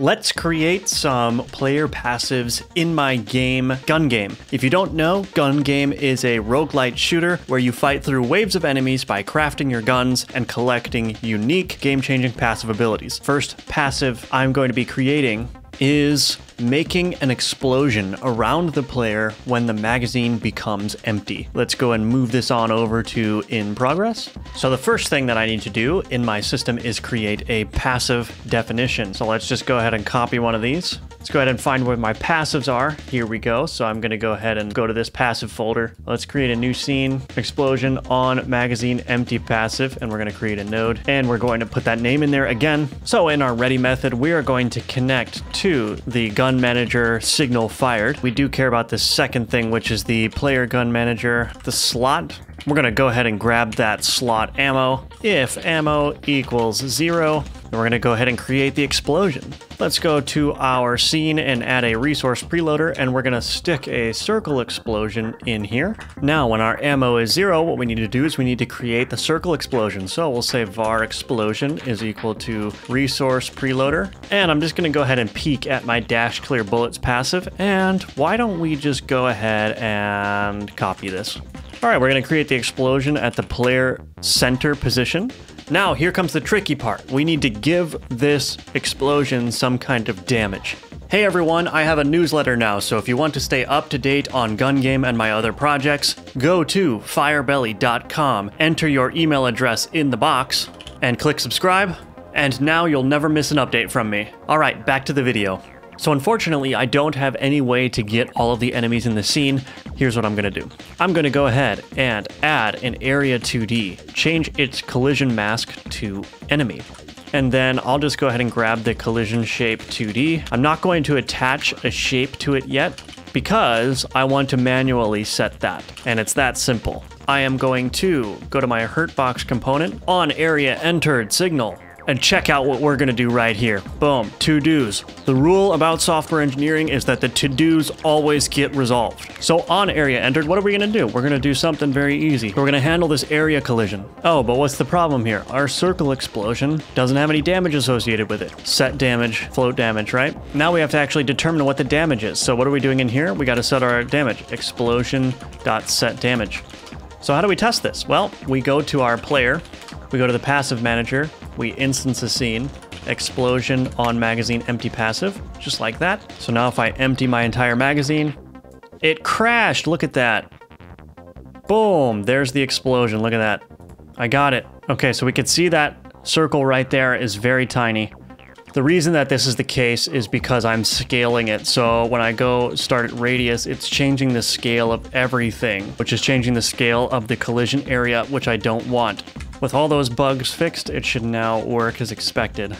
Let's create some player passives in my game, Gun Game. If you don't know, Gun Game is a roguelite shooter where you fight through waves of enemies by crafting your guns and collecting unique game-changing passive abilities. First passive I'm going to be creating is making an explosion around the player when the magazine becomes empty. Let's go and move this on over to in progress. So the first thing that I need to do in my system is create a passive definition. So let's just go ahead and copy one of these. Let's go ahead and find where my passives are. Here we go. So I'm going to go ahead and go to this passive folder. Let's create a new scene, explosion on magazine empty passive, and we're going to create a node and we're going to put that name in there again. So in our ready method, we are going to connect to the gun manager signal fired. We do care about the second thing, which is the player gun manager, the slot. We're going to go ahead and grab that slot ammo. If ammo equals zero, then we're going to go ahead and create the explosion. Let's go to our scene and add a resource preloader, and we're going to stick a circle explosion in here. Now, when our ammo is zero, what we need to do is we need to create the circle explosion. So we'll say var explosion is equal to resource preloader. And I'm just going to go ahead and peek at my dash clear bullets passive. And why don't we just go ahead and copy this? All right, we're to create the explosion at the player center position. Now, here comes the tricky part. We need to give this explosion some kind of damage. Hey everyone, I have a newsletter now, so if you want to stay up to date on Gun Game and my other projects, go to firebelley.com, enter your email address in the box, and click subscribe, and now you'll never miss an update from me. Alright, back to the video. So unfortunately, I don't have any way to get all of the enemies in the scene. Here's what I'm to do. I'm to go ahead and add an area 2D, change its collision mask to enemy. And then I'll just go ahead and grab the collision shape 2D. I'm not going to attach a shape to it yet because I want to manually set that. And it's that simple. I am going to go to my Hurtbox component on area entered signal and check out what we're gonna do right here. Boom, to-dos. The rule about software engineering is that the to-dos always get resolved. So on area entered, what are we gonna do? We're gonna do something very easy. We're gonna handle this area collision. Oh, but what's the problem here? Our circle explosion doesn't have any damage associated with it. Set damage, float damage, right? Now we have to actually determine what the damage is. So what are we doing in here? We gotta set our damage. Explosion dot set damage. So how do we test this? Well, we go to our player, we go to the passive manager, we instance a scene, explosion on magazine empty passive, just like that. So now if I empty my entire magazine, it crashed, look at that. Boom, there's the explosion, look at that. I got it. Okay, so we can see that circle right there is very tiny. The reason that this is the case is because I'm scaling it. So when I go start at radius, it's changing the scale of everything, which is changing the scale of the collision area, which I don't want. With all those bugs fixed, it should now work as expected.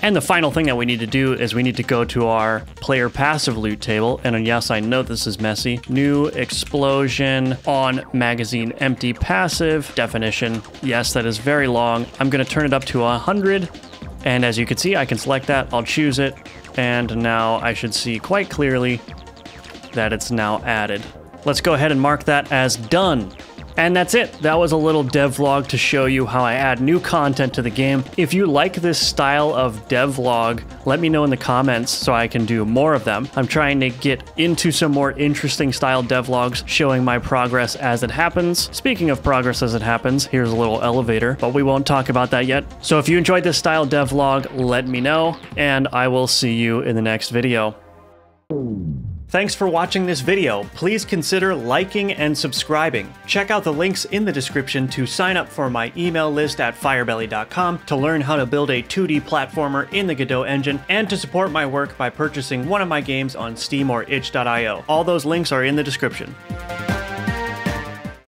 And the final thing that we need to do is we need to go to our player passive loot table. And uh, yes, I know this is messy. New explosion on magazine empty passive definition. Yes, that is very long. I'm going to turn it up to 100. And as you can see, I can select that. I'll choose it. And now I should see quite clearly that it's now added. Let's go ahead and mark that as done. And that's it. That was a little dev vlog to show you how I add new content to the game. If you like this style of dev vlog, let me know in the comments so I can do more of them. I'm trying to get into some more interesting style dev vlogs showing my progress as it happens. Speaking of progress as it happens, here's a little elevator, but we won't talk about that yet. So if you enjoyed this style dev vlog, let me know, and I will see you in the next video. Thanks for watching this video. Please consider liking and subscribing. Check out the links in the description to sign up for my email list at firebelley.com to learn how to build a 2D platformer in the Godot engine and to support my work by purchasing one of my games on Steam or itch.io. All those links are in the description.